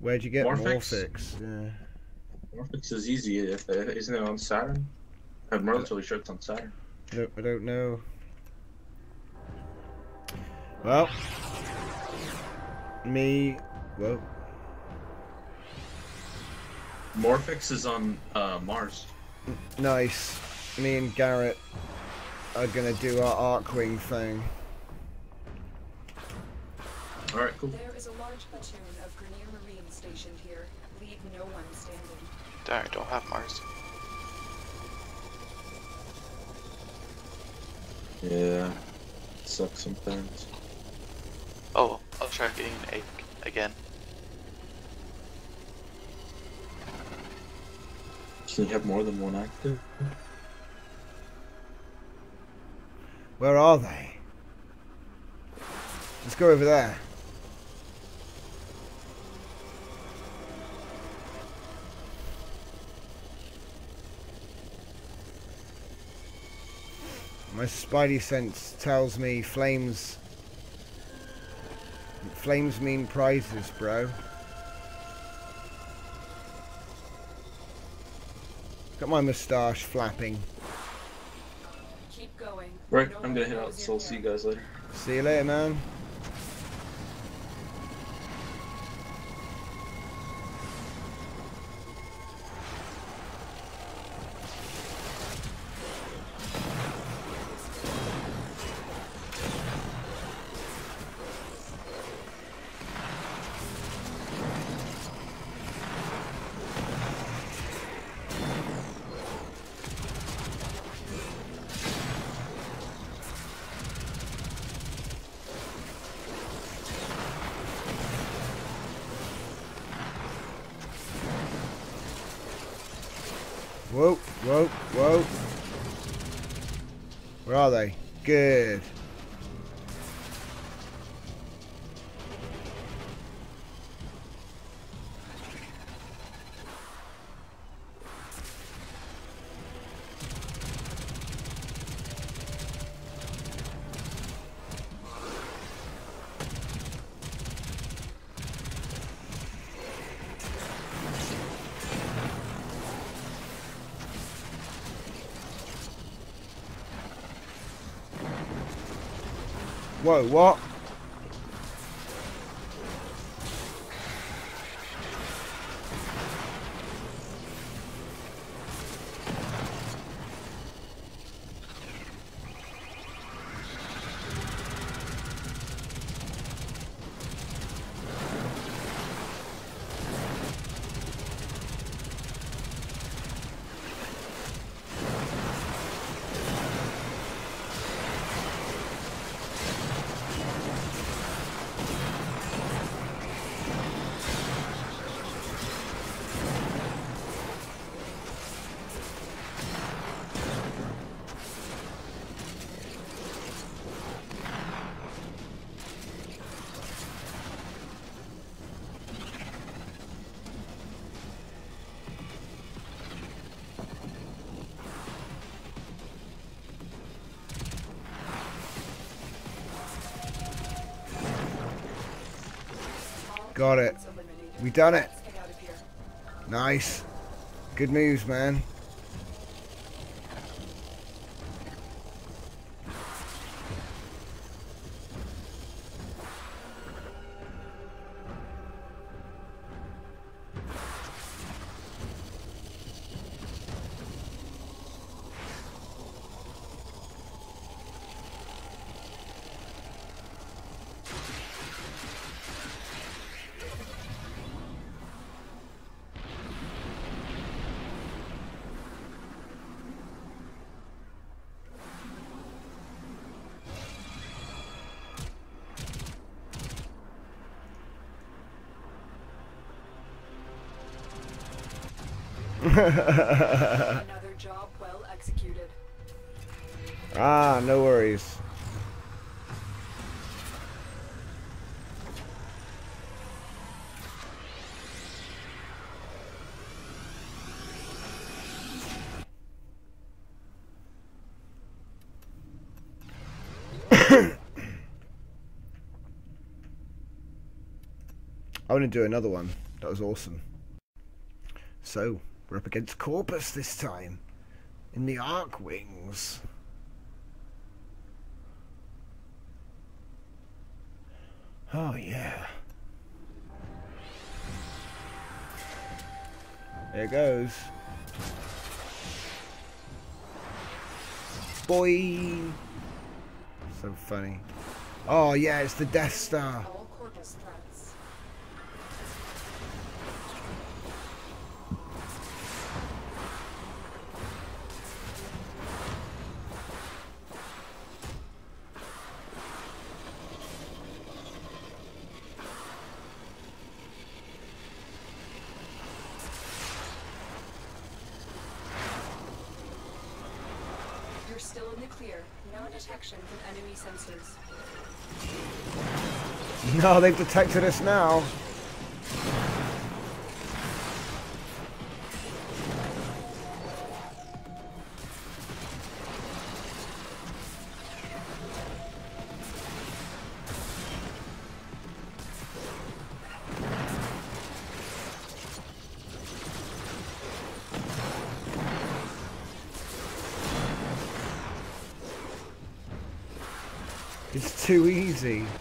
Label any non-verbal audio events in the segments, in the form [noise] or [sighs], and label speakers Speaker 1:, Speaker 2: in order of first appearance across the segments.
Speaker 1: Where'd you get
Speaker 2: Morphics?
Speaker 1: Morphics? Yeah.
Speaker 2: Morphics is easy, if- uh, isn't it on Saturn? I'm relatively sure it's on Saturn.
Speaker 1: I don't, I don't know. Well, me. Well,
Speaker 2: Morphics is on uh, Mars.
Speaker 1: nice. Me and Garrett are gonna do our Archwing thing.
Speaker 2: Alright, cool.
Speaker 3: There is a large platoon of Grineer Marine stationed here. Leave no one standing.
Speaker 4: Darn, I don't have Mars.
Speaker 2: Yeah. Sucks sometimes.
Speaker 4: Oh, I'll try getting an egg again.
Speaker 2: So you have more than one active?
Speaker 1: Where are they? Let's go over there. My spidey sense tells me flames. Flames mean prizes, bro. Got my moustache flapping.
Speaker 3: Keep going.
Speaker 2: Right, I'm gonna head out, so I'll see you guys later.
Speaker 1: See you later, man. They? Whoa, what? Got it. We done it. Nice. Good moves, man.
Speaker 3: Another job well executed. [laughs]
Speaker 1: ah, no worries. [coughs] I want to do another one. That was awesome. So, we're up against Corpus this time. In the Archwings. Oh, yeah. There it goes. Boy! So funny. Oh, yeah, it's the Death Star.
Speaker 3: Still in the clear. No detection from enemy sensors.
Speaker 1: No, they've detected us now. Too easy.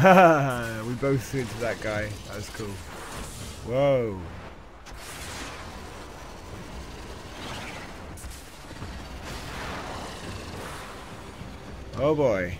Speaker 1: [laughs] we both threw into that guy. That was cool. Whoa. Oh boy.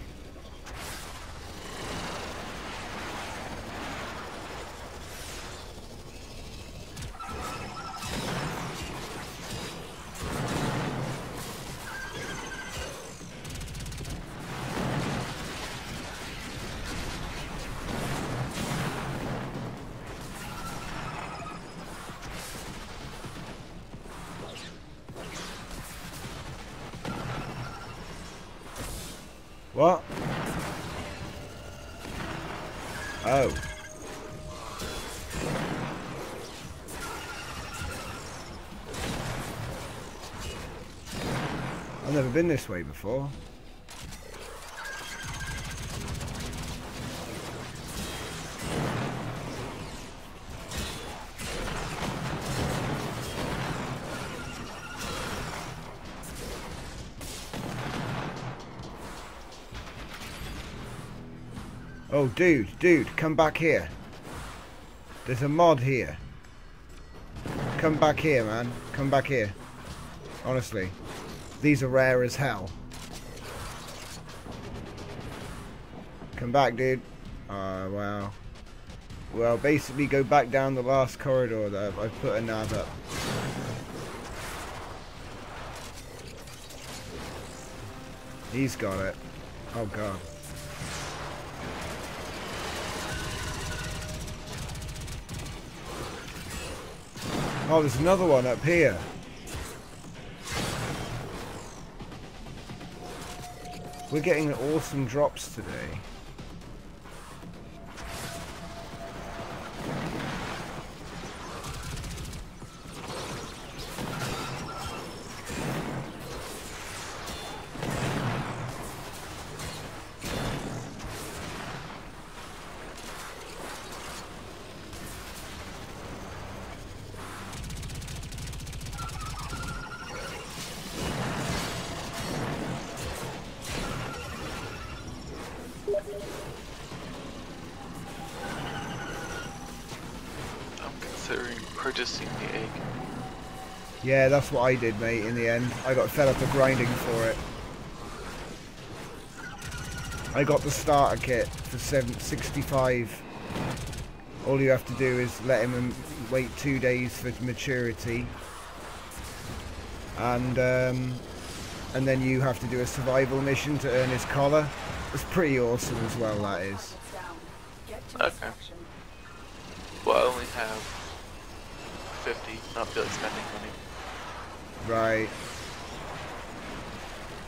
Speaker 1: What? Oh. I've never been this way before. Oh, dude, dude, come back here. There's a mod here. Come back here, man. Come back here. Honestly. These are rare as hell. Come back, dude. Uh, oh, wow. Well, basically go back down the last corridor that I've put a nav up. He's got it. Oh, God. Oh, there's another one up here. We're getting awesome drops today.
Speaker 4: Purchasing the egg.
Speaker 1: Yeah, that's what I did, mate, in the end. I got fed up of grinding for it. I got the starter kit for 765. All you have to do is let him wait two days for maturity. And, um, and then you have to do a survival mission to earn his collar. It's pretty awesome as well, that is.
Speaker 3: It's down. Get to
Speaker 4: Okay. Well, I only have 50. Not feel like spending money.
Speaker 1: Right.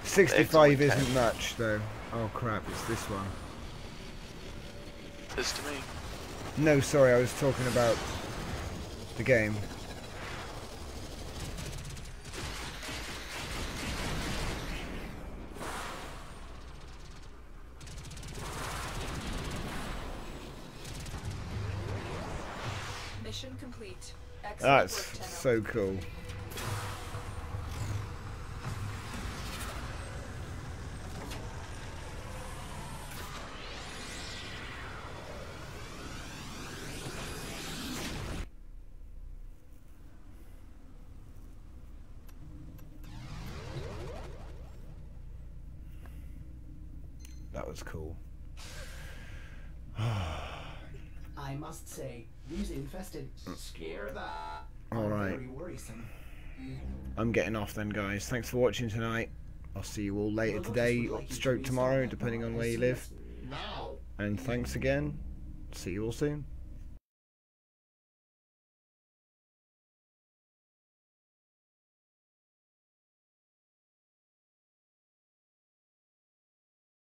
Speaker 1: 65 isn't
Speaker 4: 10.
Speaker 1: much, though. Oh crap, it's this one.
Speaker 4: This to me.
Speaker 1: No, sorry, I was talking about the game. That's so cool. That was cool. [sighs]
Speaker 5: I must say, these infested scare the
Speaker 1: All right. I'm getting off then, guys. Thanks for watching tonight. I'll see you all later today,
Speaker 5: would like you to
Speaker 1: stroke tomorrow, depending on where you live.
Speaker 5: Now.
Speaker 1: And thanks again. See you all soon.